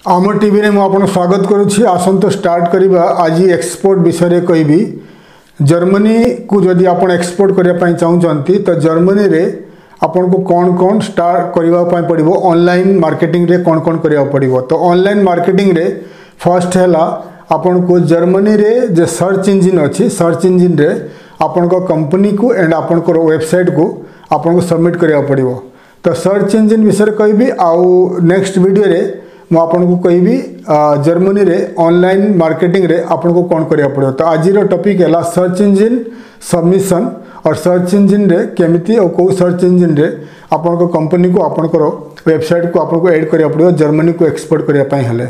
ଆମ ଟିଭିରେ ମୁଁ ଆପଣଙ୍କୁ ସ୍ୱାଗତ କରୁଛି। ଆସନ୍ତୁ ଷ୍ଟାର୍ଟ କରିବା ଆଜି ଏକ୍ସପୋର୍ଟ ବିଷୟରେ କହିବି। ଜର୍ମାନୀକୁ ଯଦି ଆପଣ ଏକ୍ସପୋର୍ଟ କରିବା ପାଇଁ ଚାହୁଁଛନ୍ତି ତ ଜର୍ମାନୀରେ ଆପଣଙ୍କୁ କ'ଣ କ'ଣ ଷ୍ଟାର୍ଟ କରିବା ପାଇଁ ପଡ଼ିବ? ଅନଲାଇନ୍ ମାର୍କେଟିଂରେ କ'ଣ କ'ଣ କରିବାକୁ ପଡ଼ିବ? ତ ଅନଲାଇନ୍ ମାର୍କେଟିଂରେ ଫର୍ଷ୍ଟ ହେଲା ଆପଣଙ୍କୁ ଜର୍ମାନୀରେ ଯେ ସର୍ଚ୍ଚ ଇଞ୍ଜିନ୍ ଅଛି ସର୍ଚ୍ଚ ଇଞ୍ଜିନ୍ରେ ଆପଣଙ୍କ କମ୍ପାନୀକୁ ଆଣ୍ଡ ଆପଣଙ୍କର ୱେବସାଇଟ୍କୁ ଆପଣଙ୍କୁ ସବମିଟ୍ କରିବାକୁ ପଡ଼ିବ। ତ ସର୍ଚ୍ଚ ଇଞ୍ଜିନ୍ ବିଷୟରେ କହିବି ଆଉ ନେକ୍ସଟ ଭିଡ଼ିଓରେ ମୁଁ ଆପଣଙ୍କୁ କହିବି ଜର୍ମାନୀରେ ଅନଲାଇନ୍ ମାର୍କେଟିଂରେ ଆପଣଙ୍କୁ କ'ଣ କରିବାକୁ ପଡ଼ିବ ତ ଆଜିର ଟପିକ୍ ହେଲା ସର୍ଚ୍ଚ ଇଞ୍ଜିନ୍ ସବମିସନ୍ और सर्च इंजिन रे केमिति और कौ सर्च इंजिन रे ଆପଣଙ୍କ କମ୍ପାନୀକୁ ଆପଣଙ୍କର ୱେବସାଇଟ୍କୁ ଆପଣଙ୍କୁ ଏଡ୍ କରିବାକୁ ପଡ଼ିବ ଜର୍ମାନୀକୁ ଏକ୍ସପୋର୍ଟ କରିବା ପାଇଁ ହେଲେ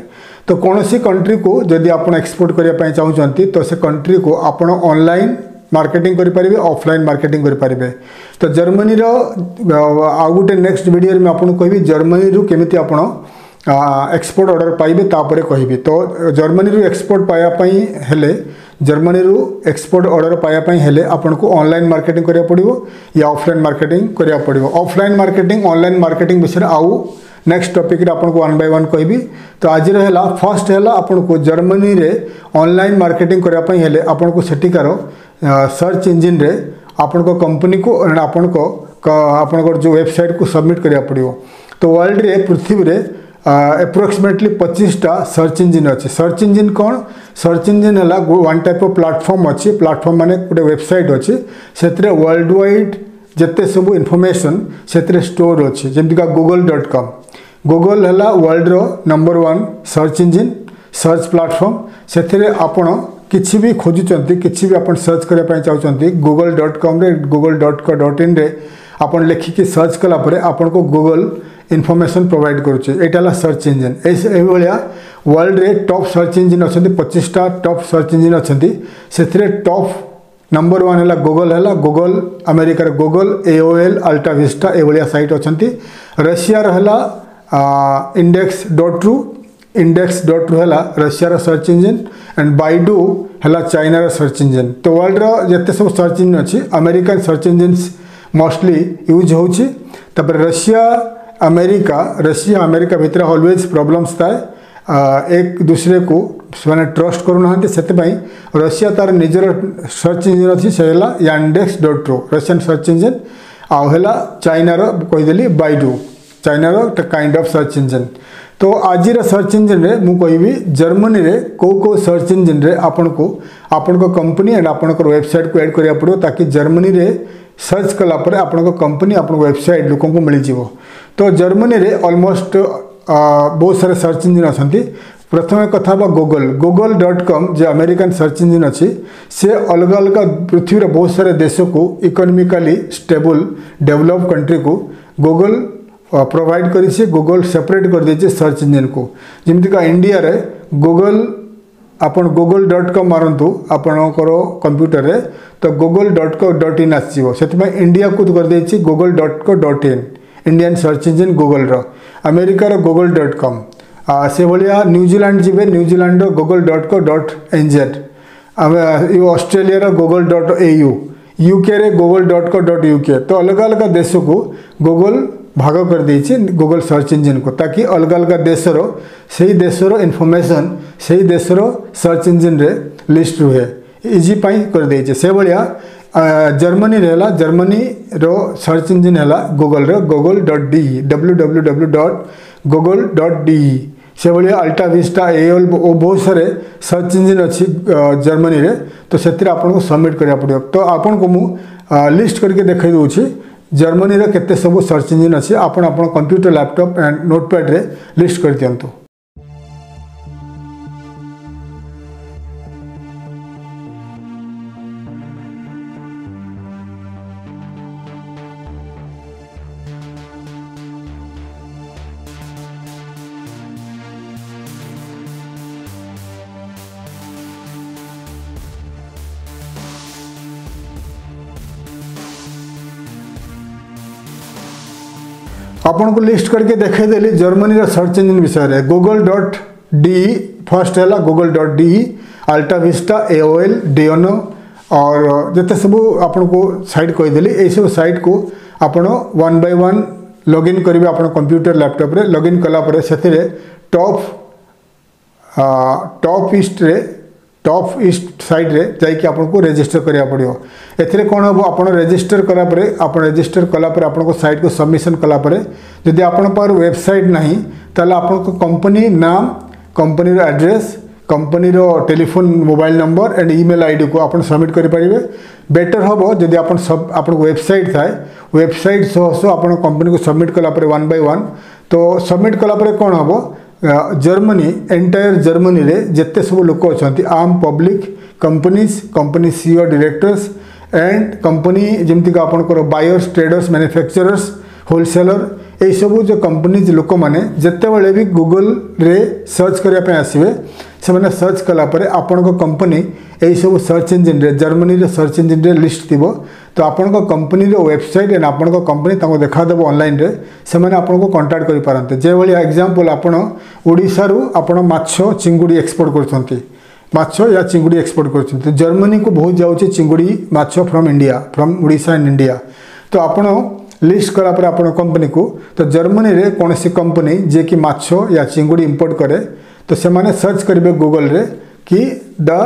ତ କୌଣସି କଣ୍ଟ୍ରିକୁ ଯଦି ଆପଣ ଏକ୍ସପୋର୍ଟ କରିବା ପାଇଁ ଚାହୁଁଛନ୍ତି ତ ସେ କଣ୍ଟ୍ରିକୁ ଆପଣ ଅନଲାଇନ୍ ମାର୍କେଟିଂ କରିପାରିବେ ଅଫଲାଇନ୍ ମାର୍କେଟିଂ କରିପାରିବେ ତ ଜର୍ମାନୀର ଆଉ ଗୋଟେ ନେକ୍ସଟ ଭିଡ଼ିଓରେ ମୁଁ ଆପଣଙ୍କୁ କହିବି ଜର୍ମାନୀରୁ କେମିତି ଆପଣ ଏକ୍ସପୋର୍ଟ ଅର୍ଡ଼ର ପାଇବେ ତାପରେ କହିବି ତ ଜର୍ମାନୀରୁ ଏକ୍ସପୋର୍ଟ ପାଇବା ପାଇଁ ହେଲେ ଜର୍ମାନୀରୁ ଏକ୍ସପୋର୍ଟ ଅର୍ଡ଼ର ପାଇବା ପାଇଁ ହେଲେ ଆପଣଙ୍କୁ ଅନଲାଇନ୍ ମାର୍କେଟିଂ କରିବାକୁ ପଡ଼ିବ ୟା ଅଫଲାଇନ୍ ମାର୍କେଟିଂ କରିବାକୁ ପଡ଼ିବ ଅଫଲାଇନ୍ ମାର୍କେଟିଂ ଅନଲାଇନ୍ ମାର୍କେଟିଂ ବିଷୟରେ ଆଉ ନେକ୍ସଟ ଟପିକ୍ରେ ଆପଣଙ୍କୁ ୱାନ୍ ବାଇ ୱାନ୍ କହିବି ତ ଆଜିର ହେଲା ଫର୍ଷ୍ଟ ହେଲା ଆପଣଙ୍କୁ ଜର୍ମାନୀରେ ଅନଲାଇନ୍ ମାର୍କେଟିଂ କରିବା ପାଇଁ ହେଲେ ଆପଣଙ୍କୁ ସେଠିକାର ସର୍ଚ୍ଚ ଇଞ୍ଜିନ୍ରେ ଆପଣଙ୍କ କମ୍ପାନୀକୁ ଆପଣଙ୍କ ଆପଣଙ୍କର ଯେଉଁ ୱେବସାଇଟ୍କୁ ସବମିଟ୍ କରିବାକୁ ପଡ଼ିବ ତ ୱାର୍ଲଡ଼ରେ ପୃଥିବୀରେ एप्रोक्सीमेटली पचिशटा सर्च इंजिन अच्छे सर्च इंजिन कौन सर्च इंजिन है वन टाइप ऑफ़ प्लाटफर्म अच्छी प्लाटफर्म माने गोटे वेबसाइट अच्छी से वर्ल्ड वाइड जिते सब इनफर्मेसन से स्टोर अच्छी जमीका गूगल डट कम गूगल है वर्ल्डर number one search engine search platform से आपण किसी भी खोजुंट कि भी आप सर्च करने चाहते गूगल डट कम गूगल डट डट इन आप लिखिकी सर्च कलापर आपन को गूगल इनफर्मेसन प्रोवाइड करुचे। यहाँ सर्च इंजिन यह वर्ल्ड टॉप सर्च इंजिन अच्छा पचिशटा टॉप सर्च इंजिन अच्छा से टॉप नंबर वन है गूगल है गूगल अमेरिकार Google A O L Alta Vista ये सैट अच्छा रशियार है इंडेक्स डट रु इंडेक्स डट रु है रशियार सर्च इंजिन एंड बैडू है चाइनार सर्च इंजिन तो वर्ल्ड जिते सब सर्च इंजिन अच्छी American search engines mostly use hopper Russia America, Russia, America भितर अलवेज प्रोब्लेम्स थाए एक दूसरे को से ट्रस्ट करूना से रशिया तार निजर सर्च इंजिन अच्छी से Yandex dot ru Russian search engine आउला चाइनार कहीदेली बैडू चाइनार काइंड अफ सर्च इंजिन तो आज सर्च इंजिन मु कहबी जर्मनी रे को को सर्च इंजिन रे आपन को आपन को कंपनी एंड आपन वेबसाइट को ऐड करिया पड़ो, ताकि जर्मनी रे सर्च कलापर आपण कंपनी आप वेबसाइट लोक मिल जाव तो जर्मनी रे अलमोस्ट बहुत सारे सर्च इंजिन अच्छा प्रथम कथा गूगल गूगल डट कम जो अमेरिकन सर्च इंजिन अच्छी से अलग अलग पृथ्वी बहुत सारे देश को इकोनोमिकाली स्टेबल डेभलप कंट्री को गूगल प्रोवाइड कर गूगल सेपरेट कर दे सर्च ଆପଣ ଗୁଗୁଲ୍ ଡଟ୍ କମ୍ ମାରନ୍ତୁ ଆପଣଙ୍କର କମ୍ପ୍ୟୁଟରରେ ତ Google dot co dot in ଆସିଯିବ ସେଥିପାଇଁ ଇଣ୍ଡିଆକୁ କରିଦେଇଛି Google dot co dot in Indian search engine ଗୁଗୁଲ୍ର ଆମେରିକାର ଗୁଗୁଲ୍ ଡଟ୍ କମ୍ ସେଭଳିଆ ନ୍ୟୁଜିଲାଣ୍ଡ ଯିବେ ନ୍ୟୁଜିଲାଣ୍ଡର Google dot co dot NZ ଆମେ ଅଷ୍ଟ୍ରେଲିଆର Google dot A U ୟୁକେରେ Google dot co dot UK ତ ଅଲଗା ଅଲଗା ଦେଶକୁ ଗୁଗୁଲ୍ ଭାଗ କରିଦେଇଛି ଗୁଗୁଲ୍ ସର୍ଚ୍ଚ ଇଞ୍ଜିନ୍କୁ ତାକି ଅଲଗା ଅଲଗା ଦେଶର ସେଇ ଦେଶର ଇନଫର୍ମେସନ୍ ସେହି ଦେଶର ସର୍ଚ୍ଚ ଇଞ୍ଜିନ୍ରେ ଲିଷ୍ଟ ରୁହେ ଇଜି ପାଇଁ କରିଦେଇଛି ସେଭଳିଆ ଜର୍ମାନୀରେ ହେଲା ଜର୍ମାନୀର ସର୍ଚ୍ଚ ଇଞ୍ଜିନ୍ ହେଲା ଗୁଗଲ୍ର Google dot D W W W dot Google dot D ସେଭଳିଆ ଆଲ୍ଟା ଭିସ୍ଟା ଏଲ୍ ଓ ବହୁତ ସାରା ସର୍ଚ୍ଚ ଇଞ୍ଜିନ୍ ଅଛି ଜର୍ମାନୀରେ ତ ସେଥିରେ ଆପଣଙ୍କୁ ସବମିଟ୍ କରିବାକୁ ପଡ଼ିବ। ତ ଆପଣଙ୍କୁ ମୁଁ ଲିଷ୍ଟ କରିକି ଦେଖାଇ ଦେଉଛି ଜର୍ମାନୀର କେତେ ସବୁ ସର୍ଚ୍ଚ ଇଞ୍ଜିନ୍ ଅଛି। ଆପଣ ଆପଣ କମ୍ପ୍ୟୁଟର ଲ୍ୟାପଟପ୍ ଆଣ୍ଡ ନୋଟପ୍ୟାଡ଼୍ରେ ଲିଷ୍ଟ କରିଦିଅନ୍ତୁ। आपन को लिस्ट करके देखे देली जर्मनी रा सर्च इंजन विषय गूगल डॉट डी फ़र्स्ट है Google dot D AltaVista AOL डीओनो और जिते सब आपन को साइट कहीदेली यही सब साइट को आपन वन बाय वन लगइन करेंगे आप कंप्यूटर लैपटॉप रे। लगइन कलापर से टॉप टॉप इस्ट रे टॉप इस्ट साइड रे जाकि आपको रेजिस्टर कराया पड़ो ଏଥିରେ କ'ଣ ହେବ ଆପଣ ରେଜିଷ୍ଟର କଲାପରେ ଆପଣ ରେଜିଷ୍ଟର କଲାପରେ ଆପଣଙ୍କ ସାଇଟ୍କୁ ସବମିସନ୍ କଲାପରେ ଯଦି ଆପଣଙ୍କ ପାଖରେ ୱେବସାଇଟ୍ ନାହିଁ ତାହେଲେ ଆପଣଙ୍କ କମ୍ପାନୀ ନାମ କମ୍ପାନୀର ଆଡ୍ରେସ୍ କମ୍ପାନୀର telephone mobile number and email ଆଇଡ଼ିକୁ ଆପଣ ସବମିଟ୍ କରିପାରିବେ ବେଟର୍ ହେବ ଯଦି ଆପଣ ସବ୍ ଆପଣଙ୍କ ୱେବସାଇଟ୍ ଥାଏ ୱେବସାଇଟ୍ ସହ ସହ ଆପଣ କମ୍ପାନୀକୁ ସବମିଟ୍ କଲାପରେ ୱାନ୍ ବାଇ ୱାନ୍ ତ ସବମିଟ୍ କଲାପରେ କ'ଣ ହେବ ଜର୍ମାନୀ ଏଣ୍ଟାୟାର ଜର୍ମାନୀରେ ଯେତେ ସବୁ ଲୋକ ଅଛନ୍ତି arm public companies company CEO directors and company जमीक आपंकर बायर्स ट्रेडर्स मैन्युफैक्चरर्स होलसेलर यही जो कंपनीज लोक मैंने जिते भी गूगल रे सर्च करने आसवे ସେମାନେ ସର୍ଚ୍ଚ କଲା ପରେ ଆପଣଙ୍କ କମ୍ପାନୀ ଏହିସବୁ ସର୍ଚ୍ଚ ଇଞ୍ଜିନ୍ରେ ଜର୍ମାନୀର ସର୍ଚ୍ଚ ଇଞ୍ଜିନ୍ରେ ଲିଷ୍ଟ ଥିବ ତ ଆପଣଙ୍କ କମ୍ପାନୀର ୱେବସାଇଟ୍ ଏଣ୍ଡ ଆପଣଙ୍କ କମ୍ପାନୀ ତାଙ୍କୁ ଦେଖାଦେବ ଅନଲାଇନ୍ରେ ସେମାନେ ଆପଣଙ୍କୁ କଣ୍ଟାକ୍ଟ କରିପାରନ୍ତି ଯେଭଳି ଏକ୍ଜାମ୍ପଲ୍ ଆପଣ ଓଡ଼ିଶାରୁ ଆପଣ ମାଛ ଚିଙ୍ଗୁଡ଼ି ଏକ୍ସପୋର୍ଟ କରୁଛନ୍ତି या चिंगुड़ी एक्सपोर्ट कर जर्मनी को बहुत जाऊँ चिंगुड़ी ମାଛ India from from Odisha India तो ତ लिस्ट कलापर आप कंपनी को तो जर्मनी रे कौन सी कंपनी जे कि माछ या चिंगुड़ी इंपोर्ट करे तो से सर्च करेंगे गूगल रे कि the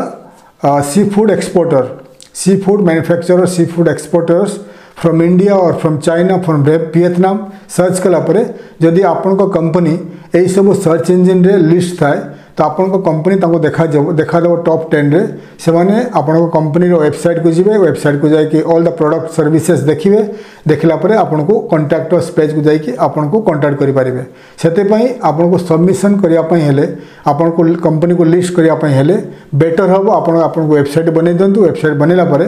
seafood exporter seafood manufacturer seafood exporters from India और from China from Vietnam search कलापर जदि आपण कंपनी यही सब सर्च इंजिन रे लिस्ट थाए ତ ଆପଣଙ୍କ କମ୍ପାନୀ ତାଙ୍କୁ ଦେଖାଯିବ ଦେଖାଦେବ ଟପ୍ ଟେନ୍ରେ ସେମାନେ ଆପଣଙ୍କ କମ୍ପାନୀର ୱେବସାଇଟ୍କୁ ଯିବେ ୱେବସାଇଟ୍କୁ ଯାଇକି ଅଲ୍ ଦ ପ୍ରଡ଼କ୍ଟ ସର୍ଭିସେସ୍ ଦେଖିବେ। ଦେଖିଲା ପରେ ଆପଣଙ୍କୁ କଣ୍ଟ୍ରାକ୍ଟର୍ସ ପେଜ୍କୁ ଯାଇକି ଆପଣଙ୍କୁ କଣ୍ଟାକ୍ଟ କରିପାରିବେ। ସେଥିପାଇଁ ଆପଣଙ୍କୁ ସବମିସନ୍ କରିବା ପାଇଁ ହେଲେ ଆପଣଙ୍କୁ କମ୍ପାନୀକୁ ଲିଷ୍ଟ କରିବା ପାଇଁ ହେଲେ ବେଟର୍ ହେବ ଆପଣ ଆପଣଙ୍କୁ ୱେବସାଇଟ୍ ବନେଇ ଦିଅନ୍ତୁ। ୱେବସାଇଟ୍ ବନେଇଲା ପରେ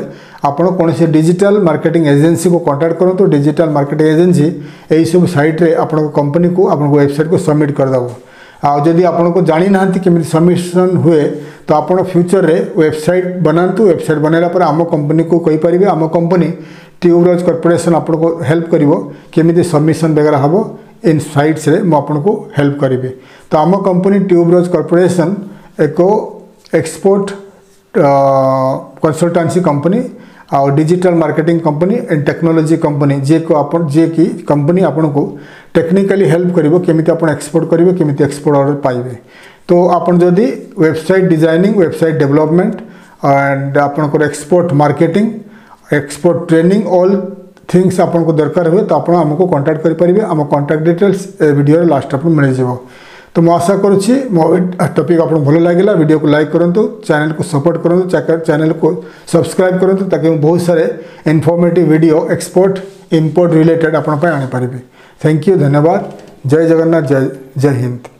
ଆପଣ କୌଣସି ଡିଜିଟାଲ୍ ମାର୍କେଟିଂ ଏଜେନ୍ସିକୁ କଣ୍ଟାକ୍ଟ କରନ୍ତୁ। ଡିଜିଟାଲ୍ ମାର୍କେଟିଂ ଏଜେନ୍ସି ଏହିସବୁ ସାଇଟ୍ରେ ଆପଣଙ୍କ କମ୍ପାନୀକୁ ଆପଣଙ୍କ ୱେବସାଇଟ୍କୁ ସବମିଟ୍ କରିଦେବ। ଆଉ ଯଦି ଆପଣଙ୍କୁ ଜାଣିନାହାନ୍ତି କେମିତି ସବମିସନ୍ ହୁଏ ତ ଆପଣ ଫ୍ୟୁଚରରେ ୱେବସାଇଟ୍ ବନାନ୍ତୁ ୱେବସାଇଟ୍ ବନାଇଲା ପରେ ଆମ କମ୍ପାନୀକୁ କହିପାରିବେ ଆମ କମ୍ପାନୀ ଟ୍ୟୁବରୋଜ କର୍ପୋରେସନ୍ ଆପଣଙ୍କୁ ହେଲ୍ପ କରିବ କେମିତି ସବମିସନ୍ ବଗେରା ହେବ ଇନ୍ ସାଇଟ୍ସରେ ମୁଁ ଆପଣଙ୍କୁ ହେଲ୍ପ କରିବି ତ ଆମ କମ୍ପାନୀ ଟ୍ୟୁବରୋଜ କର୍ପୋରେସନ୍ ଏକ ଏକ୍ସପୋର୍ଟ କନସଲଟାନ୍ସି କମ୍ପାନୀ ଆଉ digital marketing company and technology company ଯିଏକୁ ଆପଣ ଯିଏକି କମ୍ପାନୀ ଆପଣଙ୍କୁ टेक्निकाली हेल्प करमी आप एक्सपोर्ट करेंगे केमी एक्सपोर्ट अर्डर पाइबे तो आपड़ जदि website designing website development and आपर export marketing export training all things आपको दरकार हुए तो आप कंटाक्ट करेंगे आम कंटाक्ट डिटेल्स ए भिडियो लास्ट आपको मिल जाव तो मुशा कर टपिक आप भल लगे भिड को लाइक करूँ चेल को सपोर्ट करूँ चेल को सब्सक्राइब करूँ ताकि बहुत सारे informative video export import related आपंपी thank you धन्यवाद। जय जगन्नाथ जय जय हिंद।